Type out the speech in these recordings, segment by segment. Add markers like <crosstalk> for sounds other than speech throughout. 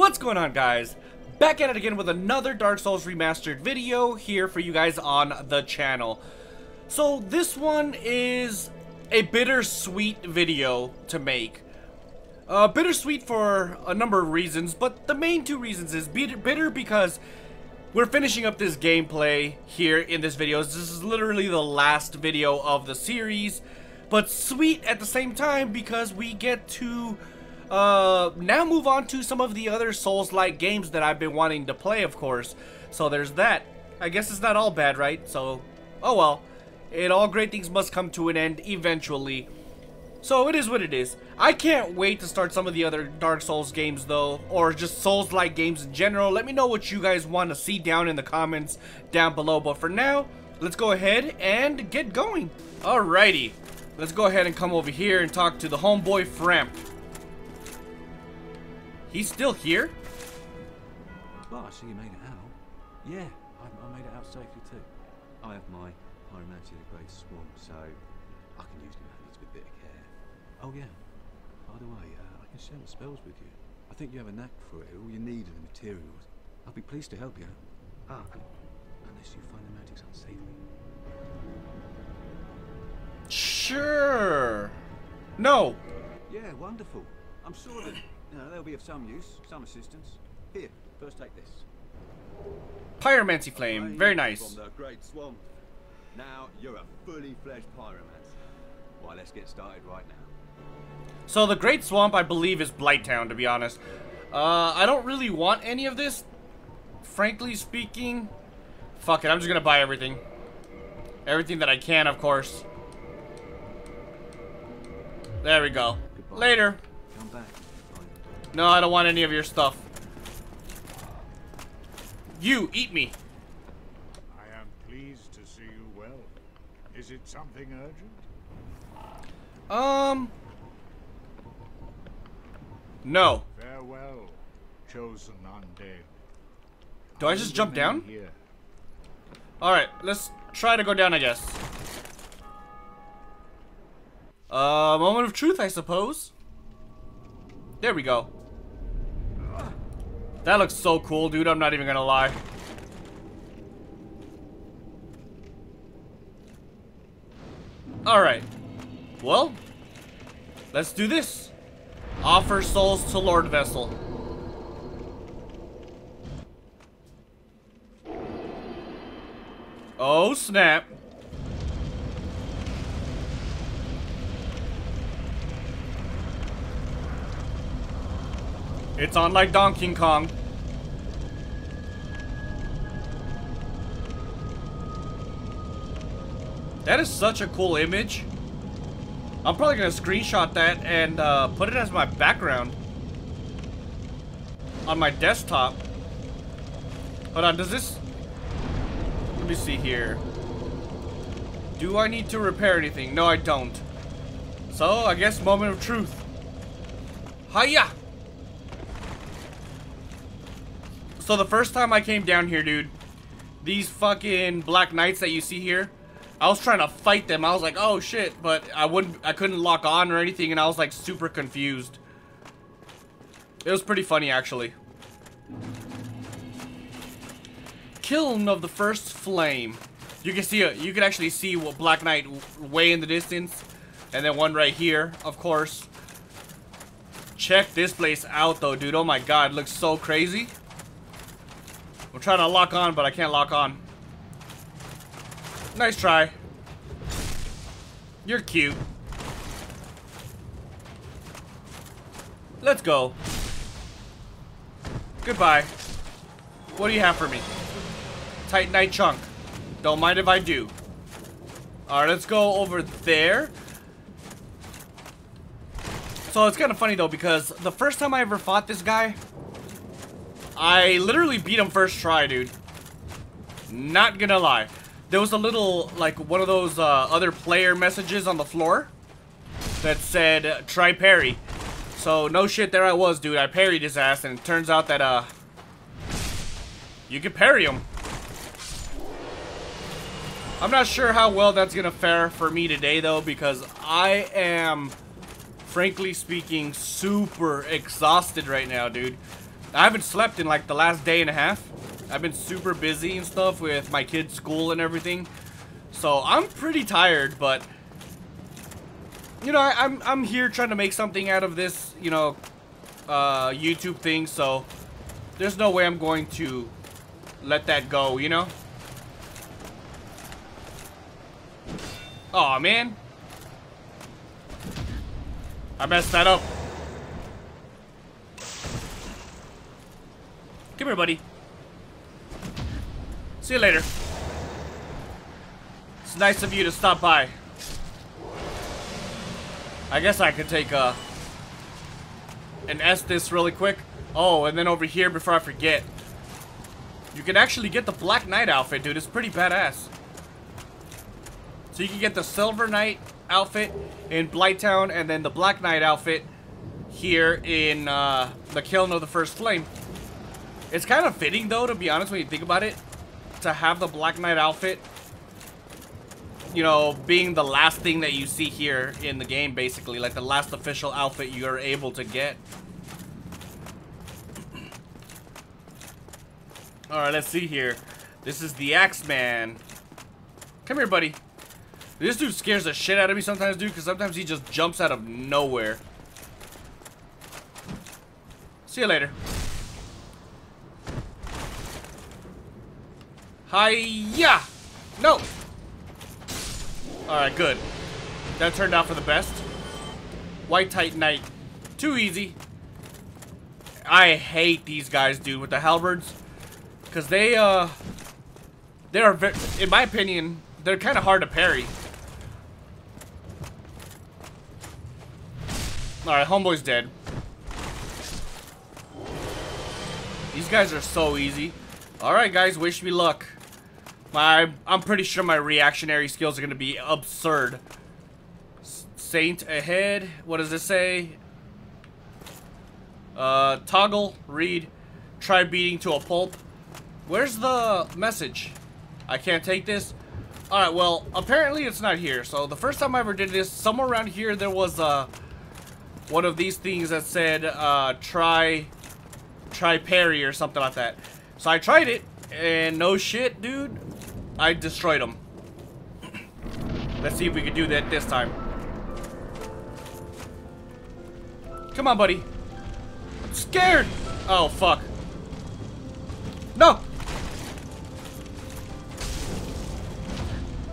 What's going on guys? Back at it again with another Dark Souls Remastered video here for you guys on the channel. So this one is a bittersweet video to make. Uh, bittersweet for a number of reasons, but the main two reasons is bitter, bitter because we're finishing up this gameplay here in this video. This is literally the last video of the series, but sweet at the same time because we get to uh, now move on to some of the other Souls-like games that I've been wanting to play, of course. So there's that. I guess it's not all bad, right? So, oh well. And all great things must come to an end eventually. So it is what it is. I can't wait to start some of the other Dark Souls games though, or just Souls-like games in general. Let me know what you guys want to see down in the comments down below. But for now, let's go ahead and get going. Alrighty, let's go ahead and come over here and talk to the homeboy Frampt. He's still here? Well, I see you made it out. Yeah, I, I made it out safely too. I have my Pyromancy the Great Swamp, so I can use usually manage with a bit of care. Oh yeah, by the way, uh, I can share my spells with you. I think you have a knack for it. All you need are the materials. I'll be pleased to help you. Ah, unless you find the magics unsavory. Sure. No. Yeah, wonderful. I'm sure they'll be of some use, some assistance. Here, first take this. Pyromancy Flame. Very nice. From the Great Swamp. Now you're a fully fledged pyromancer. Why, let's get started right now. So the Great Swamp, I believe, is Blighttown, to be honest. Uh, I don't really want any of this, frankly speaking. Fuck it, I'm just gonna buy everything. Everything that I can, of course. There we go. Goodbye. Later. No, I don't want any of your stuff. You, eat me. I am pleased to see you well. Is it something urgent? Um. No. Farewell, chosen undead. Do I just jump down? Here. Alright, let's try to go down, I guess. Uh, moment of truth, I suppose. There we go. That looks so cool, dude. I'm not even gonna lie. Alright. Well, let's do this. Offer souls to Lordvessel. Oh, snap. It's on like Donkey Kong. That is such a cool image. I'm probably gonna screenshot that and uh, put it as my background on my desktop. Hold on, does this... Let me see here. Do I need to repair anything? No, I don't. So, I guess moment of truth. Hiya! So the first time I came down here, dude, these fucking black knights that you see here, I was trying to fight them. I was like, oh shit, but I wouldn't, I couldn't lock on or anything, and I was like super confused. It was pretty funny, actually. Kiln of the first flame. You can see, you can actually see what Black Knight way in the distance, and then one right here, of course. Check this place out, though, dude. Oh my god, looks so crazy. I'm trying to lock on, but I can't lock on. Nice try. You're cute. Let's go. Goodbye. What do you have for me? Titanite chunk. Don't mind if I do. Alright, let's go over there. So it's kind of funny though because the first time I ever fought this guy, I literally beat him first try, dude. Not gonna lie. There was a little, like, one of those uh, other player messages on the floor that said, try parry. So, no shit, there I was, dude. I parried his ass, and it turns out that, uh, you can parry him. I'm not sure how well that's gonna fare for me today, though, because I am, frankly speaking, super exhausted right now, dude. I haven't slept in like the last day and a half. I've been super busy and stuff with my kids' school and everything. So I'm pretty tired, but you know, I, I'm I'm here trying to make something out of this, you know, uh, YouTube thing. So there's no way I'm going to let that go, you know. Oh man, I messed that up. Come here, buddy. See you later. It's nice of you to stop by. I guess I could take uh, an Estus really quick. Oh, and then over here, before I forget, you can actually get the Black Knight outfit, dude. It's pretty badass. So you can get the Silver Knight outfit in Blighttown, and then the Black Knight outfit here in uh, the Kiln of the First Flame. It's kind of fitting, though, to be honest, when you think about it, to have the Black Knight outfit you know, being the last thing that you see here in the game, basically. Like the last official outfit you're able to get. Alright, let's see here. This is the Axeman. Come here, buddy. This dude scares the shit out of me sometimes, dude, because sometimes he just jumps out of nowhere. See you later. Hiya! No! Alright, good. That turned out for the best. White Titan Knight. Too easy. I hate these guys, dude, with the halberds. Because they, uh... They are, in my opinion, they're kind of hard to parry. Alright, homeboy's dead. These guys are so easy. Alright, guys, wish me luck. My, I'm pretty sure my reactionary skills are going to be absurd. Saint ahead. What does it say? Uh, toggle, read, try beating to a pulp. Where's the message? I can't take this. Alright, well, apparently it's not here. So the first time I ever did this, somewhere around here there was uh, one of these things that said uh, try, try parry or something like that. So I tried it, and no shit, dude. I destroyed him. Let's see if we can do that this time. Come on, buddy. I'm scared. Oh, fuck. No.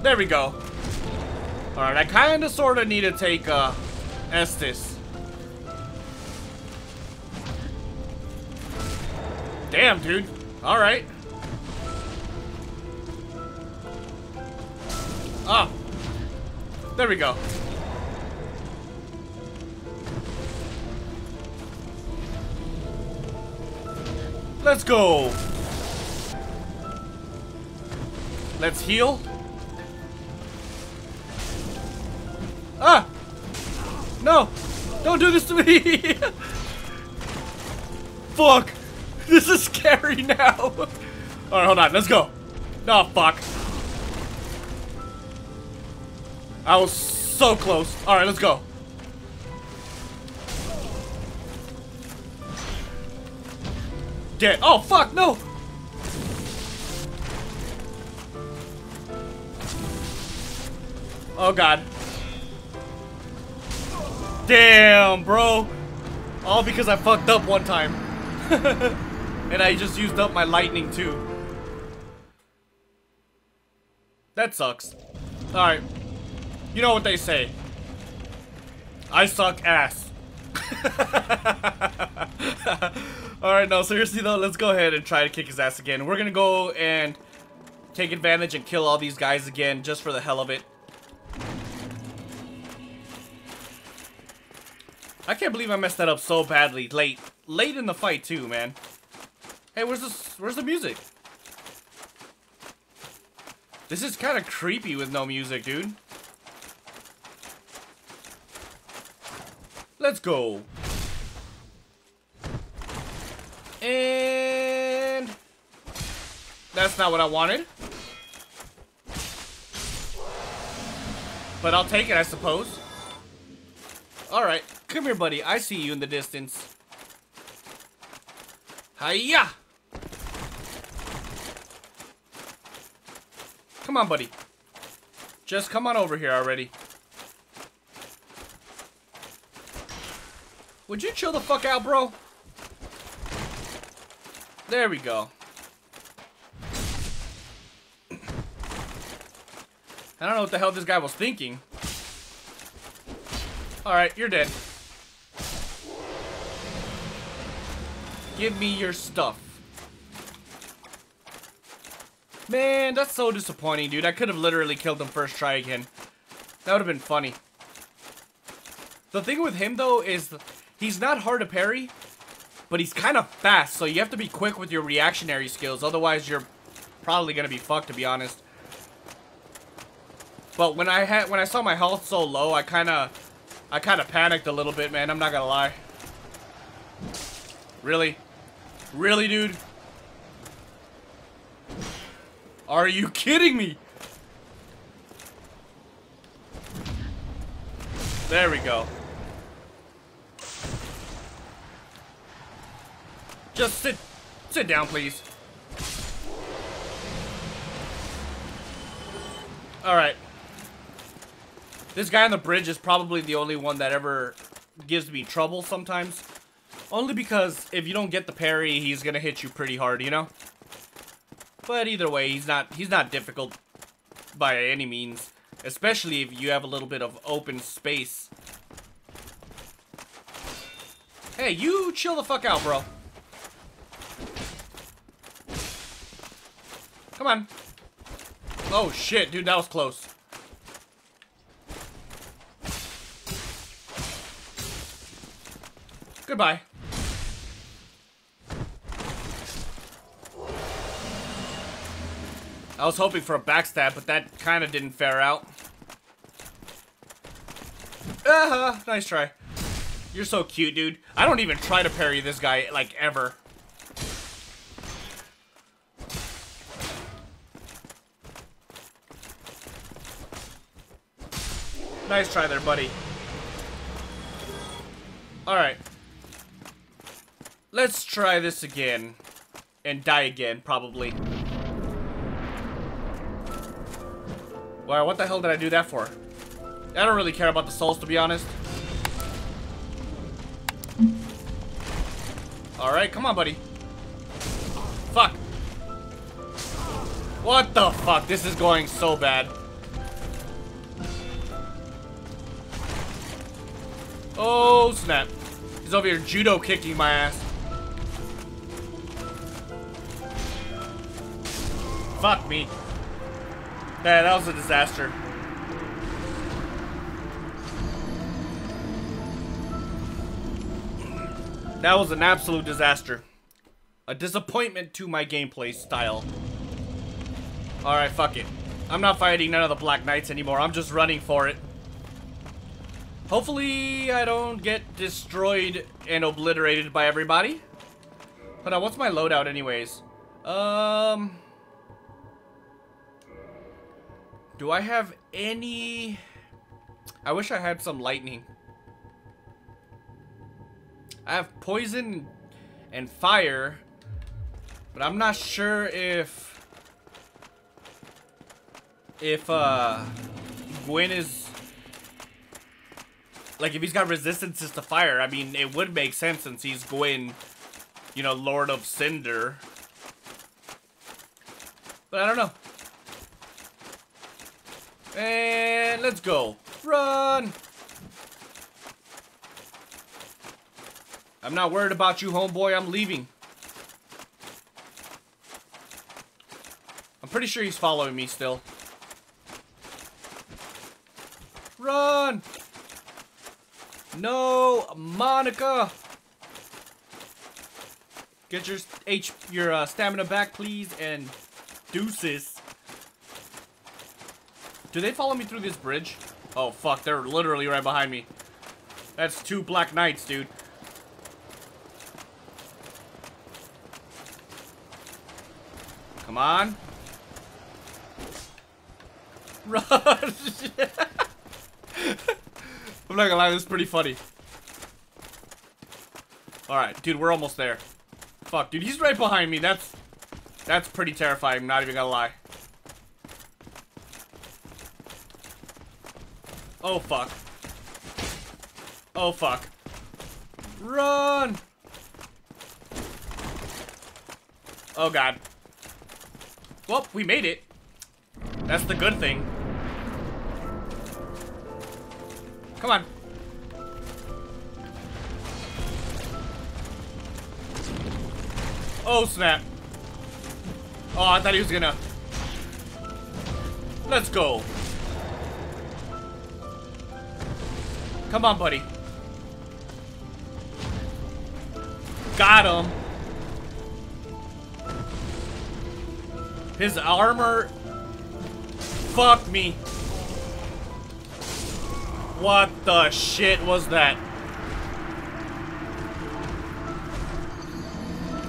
There we go. Alright, I kind of sort of need to take uh, Estus. Damn, dude. Alright. Ah! There we go. Let's go! Let's heal. Ah! No! Don't do this to me! <laughs> Fuck! This is scary <laughs> now! Alright, hold on, let's go. Oh, fuck. I was so close. Alright, let's go. Dead. Oh, fuck, no! Oh, God. Damn, bro. All because I fucked up one time. <laughs> and I just used up my lightning, too. That sucks. Alright. You know what they say. I suck ass. <laughs> Alright, no, seriously though, let's go ahead and try to kick his ass again. We're gonna go and take advantage and kill all these guys again, just for the hell of it. I can't believe I messed that up so badly late. Late in the fight too, man. Hey, where's this where's the music? This is kind of creepy with no music, dude. Let's go. And... That's not what I wanted. But I'll take it, I suppose. Alright. Come here, buddy. I see you in the distance. Hiya! Come on, buddy. Just come on over here already. Would you chill the fuck out, bro? There we go. I don't know what the hell this guy was thinking. Alright, you're dead. Give me your stuff. Man, that's so disappointing, dude. I could have literally killed him first try again. That would have been funny. The thing with him, though, is he's not hard to parry, but he's kind of fast, so you have to be quick with your reactionary skills. Otherwise, you're probably going to be fucked, to be honest. But when I had when I saw my health so low, I kind of I kind of panicked a little bit, man. I'm not gonna lie. Really, really, dude. Are you kidding me? There we go. Just sit, sit down, please. All right. This guy on the bridge is probably the only one that ever gives me trouble sometimes. Only because if you don't get the parry, he's gonna hit you pretty hard, you know? But either way, he's not he's not difficult by any means. Especially if you have a little bit of open space. Hey, you chill the fuck out, bro. Come on. Oh shit, dude, that was close. Goodbye. I was hoping for a backstab, but that kind of didn't fare out. Uh -huh, nice try. You're so cute, dude. I don't even try to parry this guy, like, ever. Nice try there, buddy. Alright. Let's try this again. And die again, probably. Wow, what the hell did I do that for? I don't really care about the souls, to be honest. Alright, come on, buddy. Fuck. What the fuck? This is going so bad. Oh, snap. He's over here judo kicking my ass. Fuck me. Man, that was a disaster. That was an absolute disaster. A disappointment to my gameplay style. Alright, fuck it. I'm not fighting none of the Black Knights anymore. I'm just running for it. Hopefully, I don't get destroyed and obliterated by everybody. But uh, what's my loadout anyways? Um... Do I have any... I wish I had some lightning. I have poison and fire. But I'm not sure if... If, uh... Gwyn is... Like, if he's got resistances to fire, I mean, it would make sense since he's Gwyn, you know, Lord of Cinder. But I don't know. And let's go. Run! I'm not worried about you, homeboy. I'm leaving. I'm pretty sure he's following me still. Run! No, Monica! Get your H your uh, stamina back, please, and deuces. Do they follow me through this bridge? Oh, fuck. They're literally right behind me. That's two Black Knights, dude. Come on. <laughs> Run! <laughs> Not gonna lie, this is pretty funny. Alright, dude, we're almost there. Fuck, dude, he's right behind me. That's that's pretty terrifying, I'm not even gonna lie. Oh, fuck. Oh, fuck. Run! Oh, God. Well, we made it. That's the good thing. Come on. Oh, snap. Oh, I thought he was gonna... Let's go. Come on, buddy. Got him. His armor... Fuck me. What the shit was that?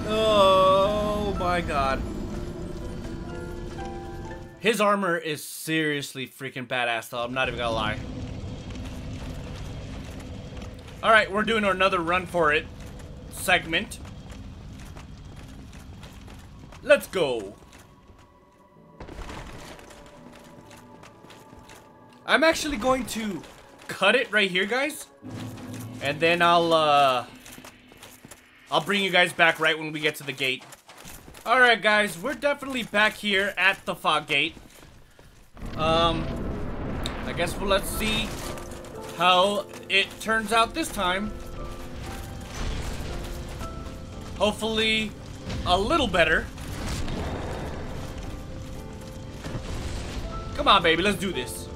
Oh my god. His armor is seriously freaking badass though, I'm not even gonna lie. Alright, we're doing another run for it segment. Let's go. I'm actually going to cut it right here, guys. And then I'll, uh... I'll bring you guys back right when we get to the gate. Alright, guys. We're definitely back here at the fog gate. Um... I guess we'll let's see how it turns out this time. Hopefully, a little better. Come on, baby. Let's do this.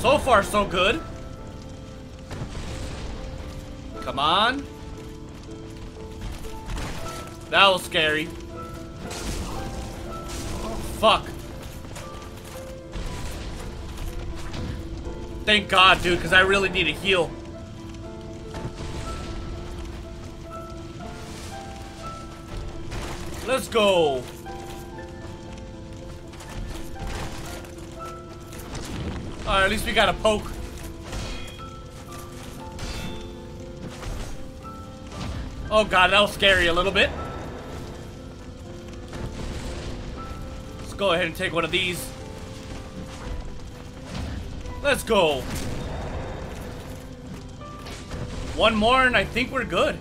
So far, so good. Come on. That was scary. fuck. Thank God, dude, because I really need a heal. Let's go. Alright, at least we got a poke. Oh god, that was scary a little bit. Let's go ahead and take one of these. Let's go. One more and I think we're good.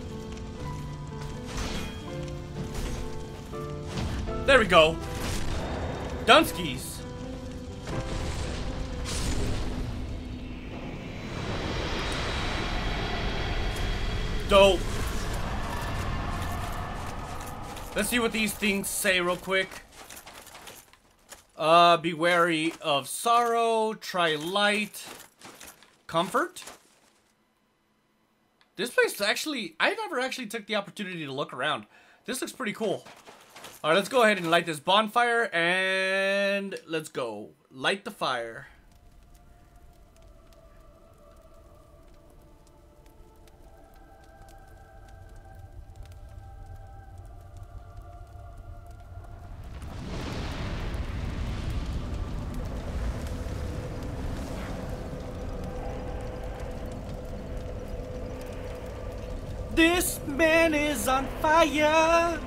There we go. Dunskies. Dope. Let's see what these things say real quick. Uh, be wary of sorrow, try light, comfort. This place actually, I never actually took the opportunity to look around. This looks pretty cool. All right, let's go ahead and light this bonfire and let's go. Light the fire. On fire.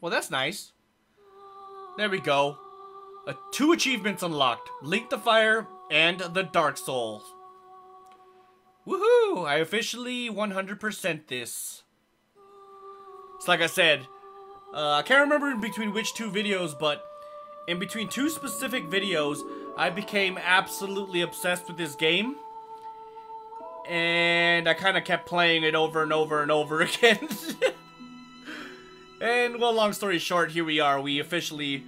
Well, that's nice. There we go. Uh, two achievements unlocked. Link the Fire and the Dark Souls. Woohoo! I officially 100% this. It's like I said, uh, I can't remember in between which two videos, but in between two specific videos, I became absolutely obsessed with this game. And I kind of kept playing it over and over and over <laughs> again. and, well, long story short, here we are. We officially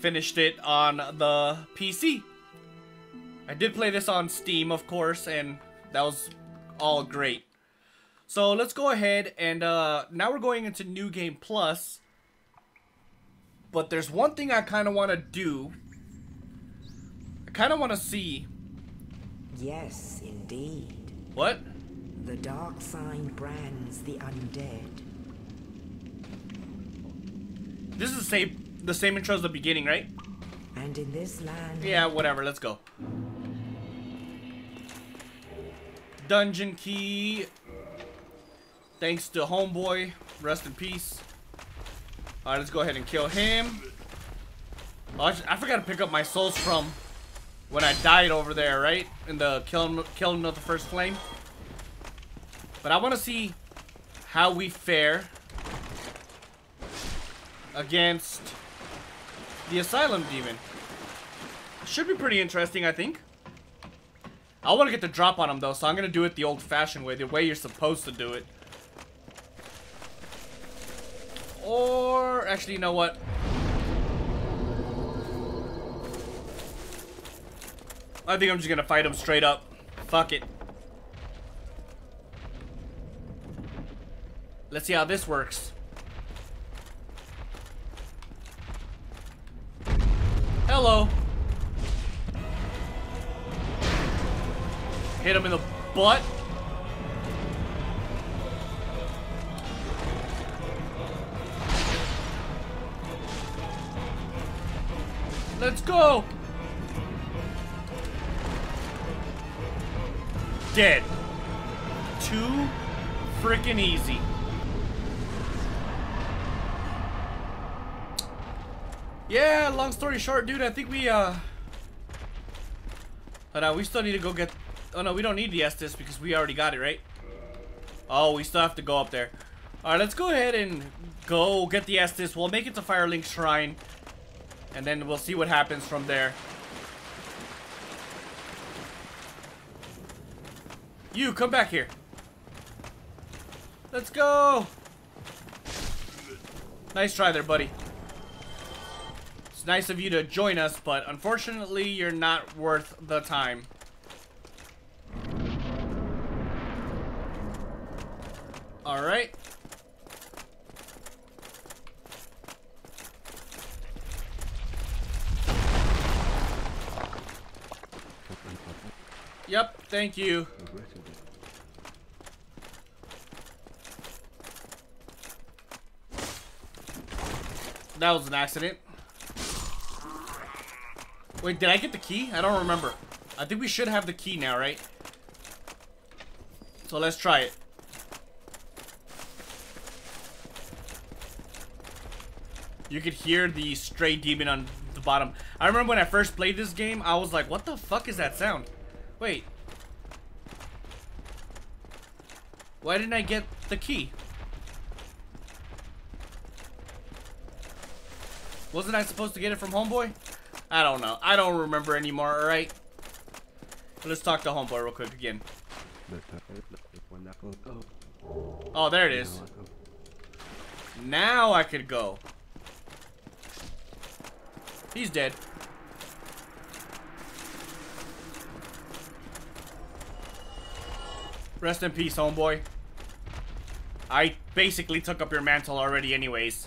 finished it on the PC. I did play this on Steam, of course, and that was all great. So let's go ahead and uh, now we're going into New Game Plus. But there's one thing I kind of want to do. I kind of want to see. Yes, indeed. What? The dark sign brands the undead. This is the same the same intro as the beginning, right? And in this land, Yeah, whatever. Let's go. Dungeon key. Thanks to homeboy. Rest in peace. All right, let's go ahead and kill him. Oh, I, I forgot to pick up my souls from when I died over there, right? In the Kiln Kiln of the first flame. But I want to see how we fare against the Asylum Demon. Should be pretty interesting, I think. I want to get the drop on him, though, so I'm going to do it the old-fashioned way, the way you're supposed to do it. Or, actually, you know what? I think I'm just to fight him straight up. Fuck it. Let's see how this works. Hello. Hit him in the butt. Let's go. Dead. Too freaking easy. Yeah, long story short, dude, I think we, uh... Oh, no, we still need to go get... Oh, no, we don't need the Estus because we already got it, right? Oh, we still have to go up there. Alright, let's go ahead and go get the Estus. We'll make it to Firelink Shrine. And then we'll see what happens from there. You, come back here. Let's go. Nice try there, buddy. It's nice of you to join us, but unfortunately, you're not worth the time. Alright. Yep, thank you. That was an accident. Wait, did I get the key? I don't remember. I think we should have the key now, right? So let's try it. You could hear the stray demon on the bottom. I remember when I first played this game, I was like, what the fuck is that sound? Wait. Why didn't I get the key? Wasn't I supposed to get it from Homeboy? I don't know. I don't remember anymore, alright? Let's talk to Homeboy real quick again. Oh, there it is. Now I could go. He's dead. Rest in peace, homeboy. I basically took up your mantle already anyways.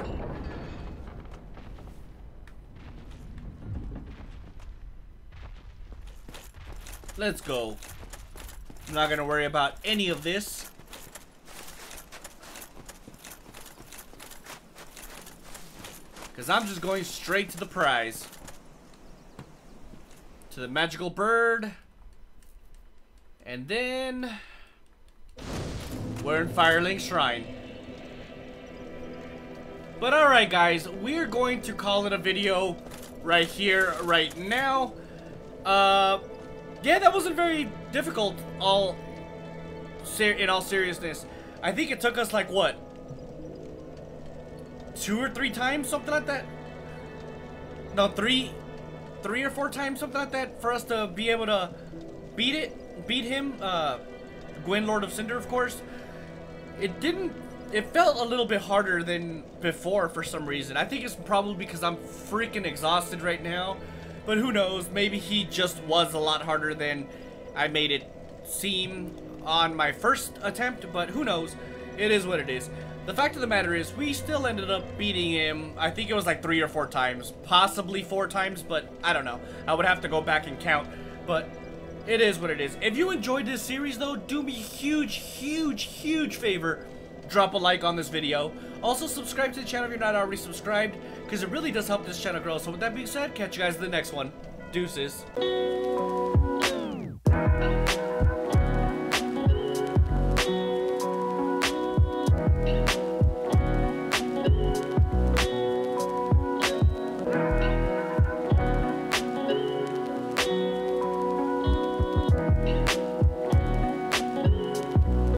Let's go. I'm not gonna worry about any of this. Because I'm just going straight to the prize. To the magical bird. And then... We're in Firelink Shrine. But alright guys, we're going to call it a video right here, right now. Uh, yeah, that wasn't very difficult, all in all seriousness. I think it took us like, what? Two or three times, something like that? No, three, three or four times, something like that, for us to be able to beat it, beat him, uh, Gwyn, Lord of Cinder, of course. It didn't, it felt a little bit harder than before for some reason. I think it's probably because I'm freaking exhausted right now. But who knows, maybe he just was a lot harder than I made it seem on my first attempt, but who knows. It is what it is. The fact of the matter is, we still ended up beating him, I think it was like three or four times. Possibly four times, but I don't know. I would have to go back and count. But it is what it is. If you enjoyed this series, though, do me huge, huge, huge favor. Drop a like on this video. Also, subscribe to the channel if you're not already subscribed, because it really does help this channel grow. So with that being said, catch you guys in the next one. Deuces.